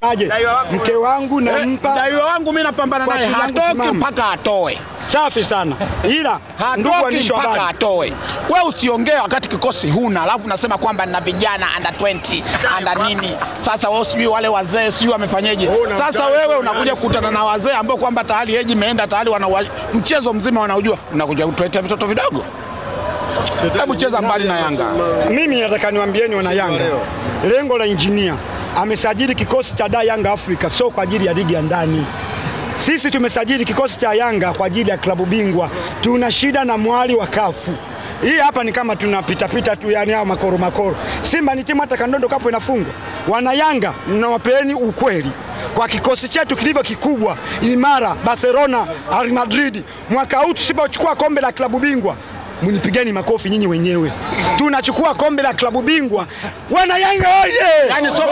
Aje? Mke wangu nampa Daiwa wangu mimi napambana naye. hatoki mpaka atoe, safi sana, ila ndugu hatoki mpaka atoe. We usiongee wakati kikosi huna, alafu unasema kwamba nina vijana under 20 under nini. Sasa wewe sijui wale wazee sijui wamefanyeje. Sasa wewe unakuja kukutana na wazee ambao kwamba tayari heji imeenda tayari, wana mchezo mzima wanaujua, unakuja kutuletea vitoto vidogo. Hebu cheza mbali na Yanga. mimi nataka niwaambieni wana Yanga, lengo la injinia amesajili kikosi cha da Yanga Afrika sio kwa ajili ya ligi ya ndani. Sisi tumesajili kikosi cha Yanga kwa ajili ya klabu bingwa. Tuna shida na mwali wa kafu. Hii hapa ni kama tunapitapita tu, yani hao makoro makoro. Simba ni timu hata kandondo kapo inafungwa. Wana Yanga, mnawapeeni ukweli kwa kikosi chetu kilivyo kikubwa imara, Barcelona, Real Madrid. Mwaka huu tusipochukua kombe la klabu bingwa mnipigeni makofi nyinyi wenyewe. Tunachukua kombe la klabu bingwa, wana Yanga oye! Yani soko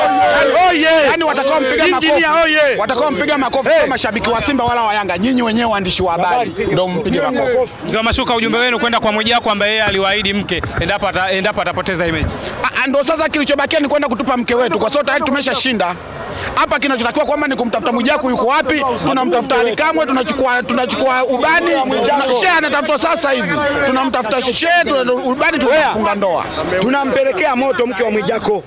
Oye! yani watakao mpiga makofi oye! watakao mpiga makofi Hey. mashabiki wa Simba wala wa Yanga, nyinyi wenyewe waandishi wa habari ndio mpige makofi. Mzee Mashuka, ujumbe wenu kwenda kwa Mwijaku ambaye yeye aliwaahidi mke endapo endapo atapoteza image. mechi. Ndo sasa kilichobakia ni kwenda kutupa mke wetu, kwa sababu tayari tumeshashinda. Hapa kinachotakiwa kwamba ni kumtafuta Mwijaku yuko wapi, tunamtafuta Ali Kamwe, tunachukua tunachukua ubani, tuna- Shehe anatafutwa sasa hivi, tunamtafuta Shehe, tuna- ubani tunafunga ndoa. tunampelekea moto mke wa Mwijako.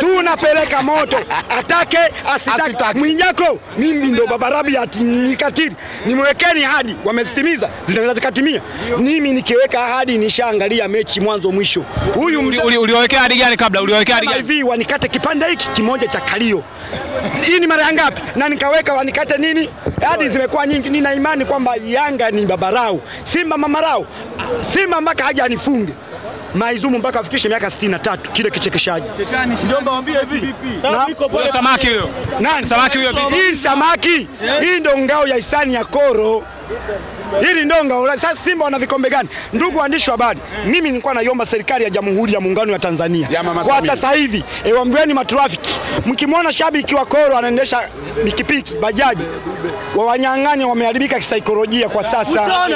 Tunapeleka moto atake asitake. Asitake. Mwijako, mimi ndo babarabi ati nikatili, nimewekeni ahadi, wamezitimiza, zinaweza zikatimia. Mimi nikiweka ahadi, nishaangalia mechi mwanzo mwisho. Huyu uliowekea uli- Uliwawekea hadi gani kabla? Uliwawekea hadi gani? hivi wanikate kipande hiki kimoja cha kalio. Hii ni mara ya ngapi? Na nikaweka wanikate nini? Hadi zimekuwa nyingi. Nina imani kwamba Yanga ni babarau, Simba mamarau. Simba mpaka haja anifunge Maizumu mpaka afikishe miaka 63 kile kichekeshaji. Huyo samaki huyo. Nani? Samaki huyo vipi? Hii samaki hii ndo ngao ya hisani ya koro. Hili ndo ngao. Sasa Simba wana vikombe gani? Ndugu waandishi wa habari, mimi nilikuwa naiomba serikali ya Jamhuri ya Muungano wa Tanzania kwa sasa hivi ewambieni waambieni matrafiki, mkimwona shabiki wa koro anaendesha pikipiki bajaji, wawanyang'anye, wameharibika kisaikolojia kwa sasa.